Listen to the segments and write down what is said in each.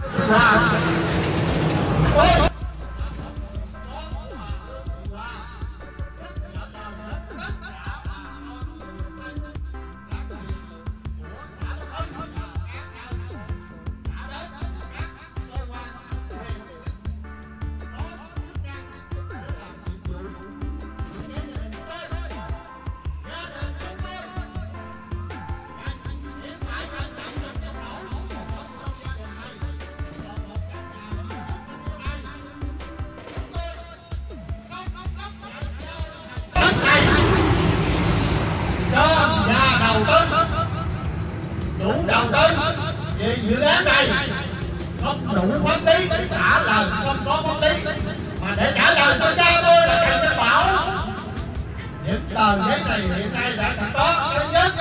cho về dự án này, không đủ pháp lý để trả lời, không có pháp lý. Mà để trả lời cho cha tôi là cần văn bảo. Những tờ giấy này hiện nay đã sẵn có. Thứ nhất,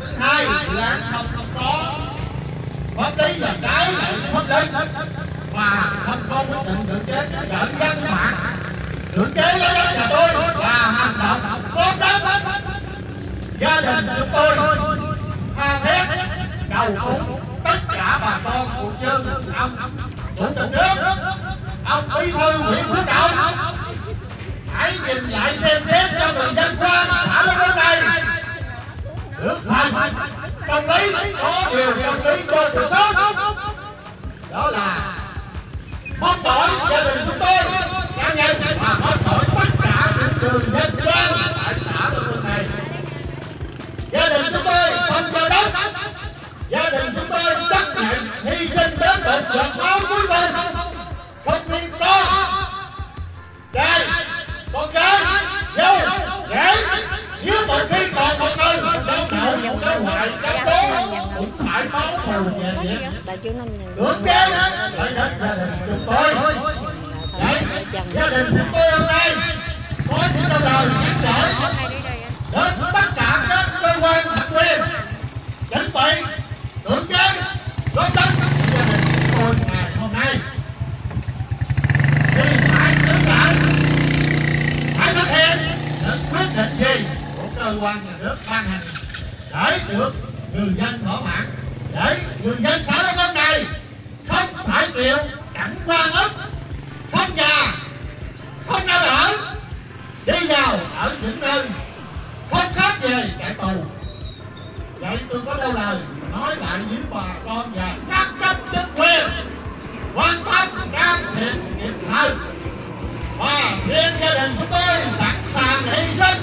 thứ hai dự án không không có pháp lý là trái này pháp lý. Và không có quyết định cưỡng chế dẫn dân mạng, cưỡng chế lấy đất nhà tôi và hành động có đất gia đình chúng tôi tha thiết, cầu cúng tất cả bà con phụ dân ông, chủ tịch nước, ông bí thư nguyễn phú trọng. Hãy nhìn lại xem xét cho người dân qua xã lên bên này được thành công lý có điều công lý cho cuộc sống đó là mong mỏi hy sinh đến bệnh giọt máu cuối cùng không riêng con trai con gái dâu rể nếu một khi còn một người cháu nội một cái ngoại cháu bố cũng phải máu thù về việc được chứ phải đến gia đình chúng tôi Đấy, gia đình chúng tôi hôm nay có những câu lời nhắc nhở đến tất cả các cơ quan thẩm quyền chuẩn bị cưỡng chế góp đất của gia đình chúng tôi ngày hôm nay thì phải tất cả phải thực hiện những quyết định gì? Của cơ quan nhà nước ban hành. Để được người dân thỏa mãn. Để người dân xã Long Vân này không phải chịu cảnh quan ức, không nhà không nơi ở, đi vào ở những nơi không khác gì kẻ tù vậy tôi có đôi lời nói lại với bà con và các cấp chính quyền. Quan tâm, can thiệp, kịp thời. Và riêng gia đình chúng tôi sẵn sàng hy sinh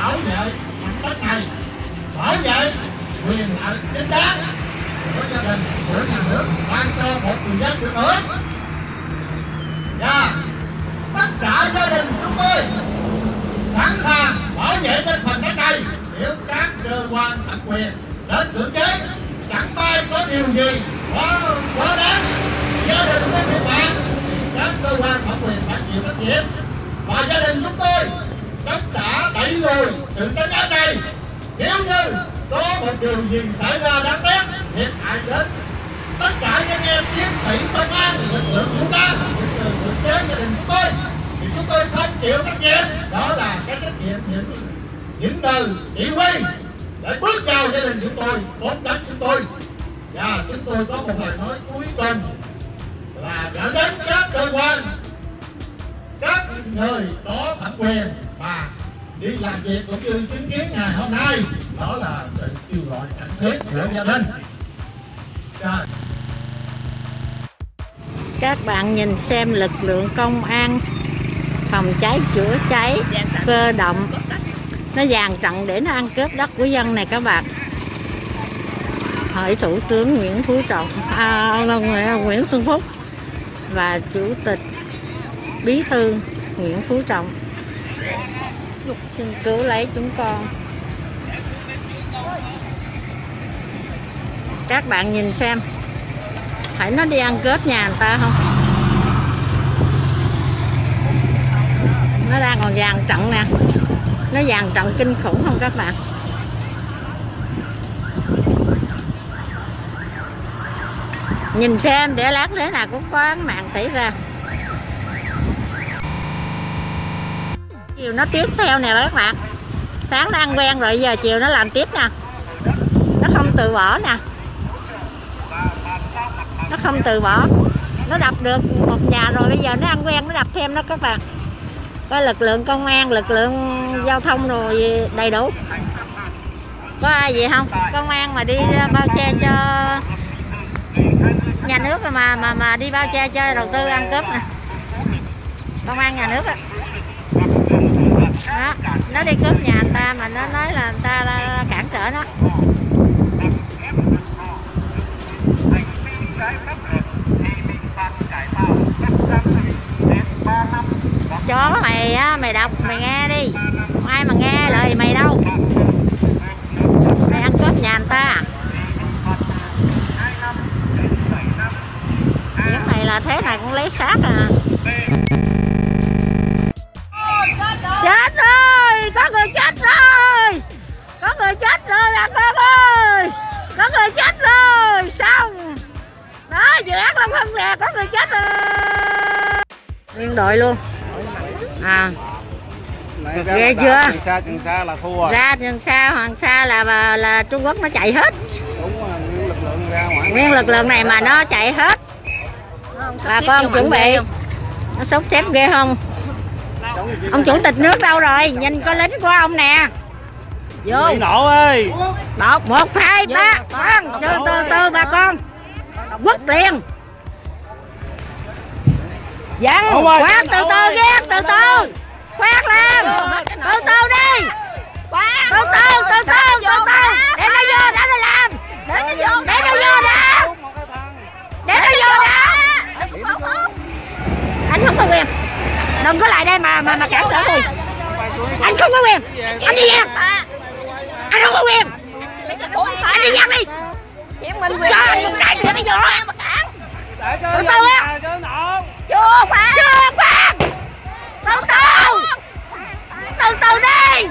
bảo vệ mảnh đất này bảo vệ quyền lợi chính đáng của gia đình, của nhà nước, ban cho một người dân được hưởng. Và tất cả gia đình chúng tôi sẵn sàng bảo vệ trên phần đất này, nếu các cơ quan thẩm quyền đến cưỡng chế, chẳng may có điều gì quá quá đáng, gia đình của các bạn các cơ quan thẩm quyền phải chịu trách nhiệm. Và gia đình chúng tôi tất cả đẩy lùi sự đánh áp này nếu như có một điều gì xảy ra đáng tiếc, thiệt hại đến tất cả những em chiến sĩ công an, lực lượng vũ trang cưỡng chế gia đình chúng tôi, thì chúng tôi không chịu trách nhiệm. Đó là cái trách nhiệm những những từ chỉ huy để bước vào gia đình chúng tôi bốn đất chúng tôi. Và chúng tôi có một lời nói cuối cùng là dẫn đến các cơ quan các người có thẩm quyền mà đi làm việc cũng như chứng kiến ngày hôm nay đó là sự kêu gọi cần thiết của gia đình. Rồi. các bạn nhìn xem lực lượng công an phòng cháy chữa cháy cơ động. Nó dàn trận để nó ăn cướp đất của dân này các bạn. Hỏi thủ tướng Nguyễn Phú Trọng à, là Nguyễn Xuân Phúc và chủ tịch bí thư. Nguyễn Phú Trọng. Xin cứu lấy chúng con. Các bạn nhìn xem. Phải nó đi ăn cướp nhà người ta không? Nó đang còn dàn trận nè. Nó dàn trận kinh khủng không các bạn? Nhìn xem, để lát thế nào cũng có án mạng xảy ra. Chiều nó tiếp theo nè các bạn sáng nó ăn quen rồi, giờ chiều nó làm tiếp nè. Nó không từ bỏ nè. Nó không từ bỏ. Nó đập được một nhà rồi, bây giờ nó ăn quen, nó đập thêm đó các bạn. Có lực lượng công an, lực lượng giao thông rồi, đầy đủ. Có ai gì không? Công an mà đi bao che cho nhà nước mà mà mà đi bao che cho đầu tư ăn cướp nè. Công an nhà nước á đó. Nó đi cướp nhà người ta mà nó nói là người ta là cản trở nó. Chó mày á, mày đọc, mày nghe đi. Không ai mà nghe lời mày đâu. Mày ăn cướp nhà người ta à? những này là thế này cũng lấy xác à. Dự án long hưng nè có người chết rồi. Nguyên đội luôn. À. Ghê chưa? Trường Sa Trường Sa là thua ra trường sa hoàng sa là là, là trung quốc nó chạy hết. Đúng rồi nguyên lực lượng ra ngoài. Nguyên lực lượng này mà nó chạy hết. Bà con chuẩn bị. nó sốc xếp ghê không? Ông chủ tịch nước đâu rồi? Nhìn có lính của ông nè. Vô. Nổ ơi. Một. Một hai ba con. Từ từ từ bà con quất liền. Ủa, ơi, quát từ từ ghét từ từ. quát lên. Từ từ đi. Từ từ từ từ từ từ. để nó vô để nó làm. Để nó vô để nó vô đã để nó vô đã anh không có quyền. Đừng có lại đây mà mà mà cản trở tôi. Anh không có quyền. Anh đi về anh không có quyền. Anh đi về đi cho anh một cái để nó vô từ từ á. chưa khoan chưa khoan từ từ. Từ từ đi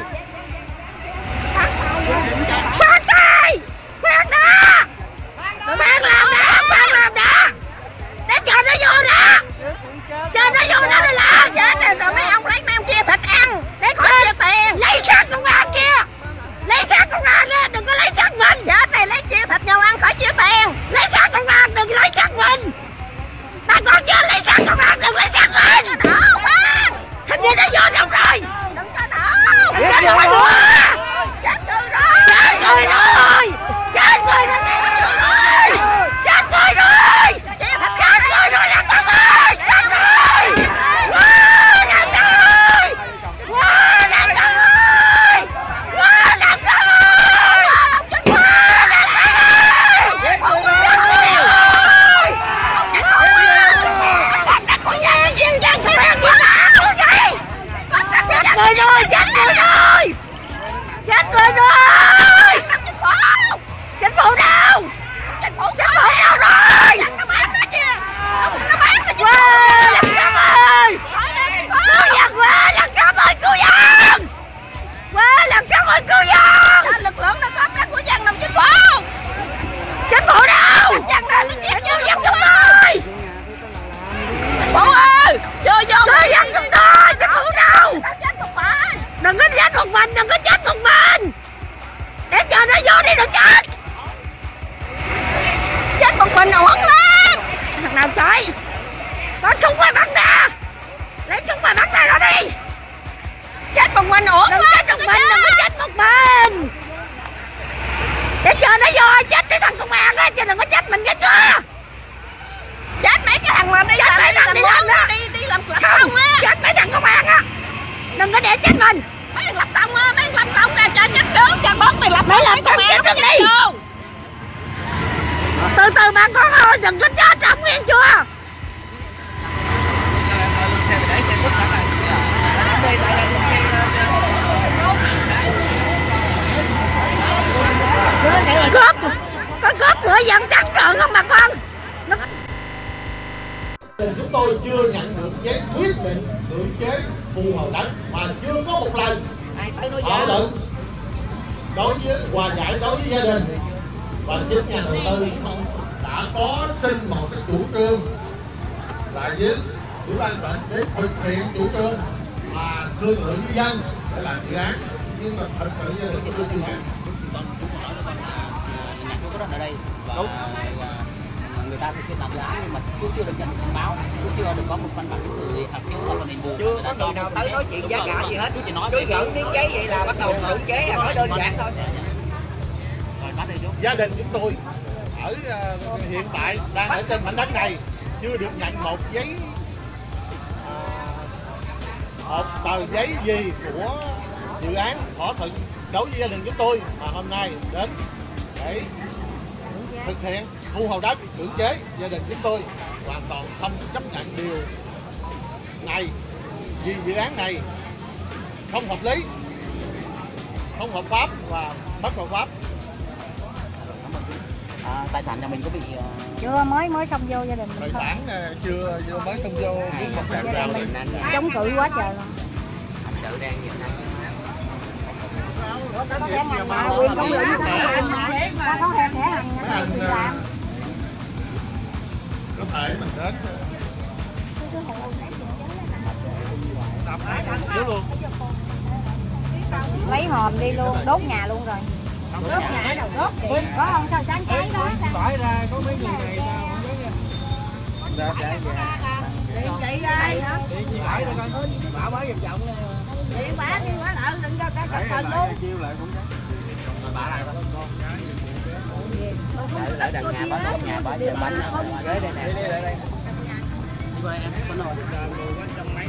đừng có để chết mình. Mấy thằng lập công á mấy thằng lập công ra cho chết trước cho bớt mày lập mấy lập công chết trước đi. từ từ bà con ơi đừng có chết ông nghe chưa? Cướp có cướp cửa dân trắng trợn không bà con? Chúng tôi chưa nhận được giấy quyết định cưỡng chế thu hồi đất mà chưa có một lần. Thỏa thuận đối với hòa giải đối với gia đình. Và chính nhà đầu tư đã có xin một cái chủ trương là với ủy ban tỉnh để thực hiện chủ trương mà thương lượng với dân để làm dự án. Nhưng mà thật sự gia đình tôi chưa nhận người ta thực hiện làm dự án nhưng mà cũng chưa được nhận được báo cũng chưa được có một văn bản gửi hoặc chưa có đền bù. Chưa có người nào tới nói chuyện giá cả gì hết. Chú chỉ nói cứ gửi miếng giấy vậy là bắt đầu cưỡng chế là nói đơn giản thôi. Rồi bắt đây chú gia đình chúng tôi ở ờ, hiện tại đang ở trên mảnh đất này chưa được nhận một giấy ờ, một tờ giấy gì của dự án thỏa thuận đối với gia đình chúng tôi mà hôm nay đến để thực hiện thu hồi đất cưỡng chế gia đình chúng tôi hoàn toàn không chấp nhận điều này. Vì dự án này không hợp lý không hợp pháp và bất hợp pháp. À, tài sản nhà mình có bị ờ, chưa mới mới xong vô gia đình tài sản ờ, chưa chưa mới xong vô với một trạm gia rào đình này mình chống cự quá trời luôn. Sự đang nhìn thấy có thể ngành mà quyền công ta có hành ta có thể thẻ mình làm. có thể mình đến lấy hòm đi luôn đốt nhà luôn rồi đốt nhà đâu đốt chị có không sao sáng cháy đó Tỏi ra có mấy người này sao không biết nha. Dạ. chị đây Đi chi tỏi ra coi. Bảo mới vòng vòng nha. chị bán đi quá lợn đừng cho cả cặp phần lại luôn chiêu lại cũng chắc. rồi bả lại lỡ lại đằng nhà bả đốt nhà bả giờ bánh ghế đây nè Đi đây. đi qua em bánh rồi Là 10 bánh trăm mấy.